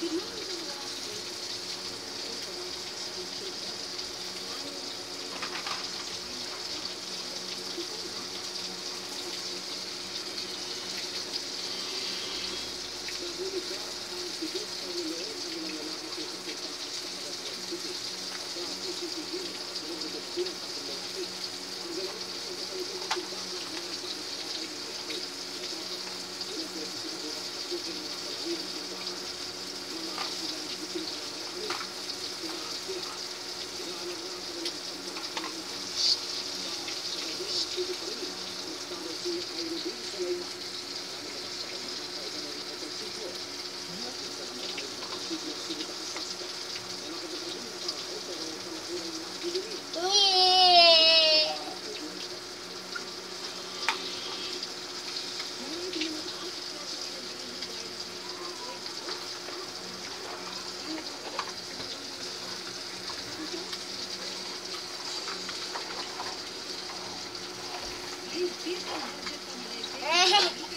Good morning. É.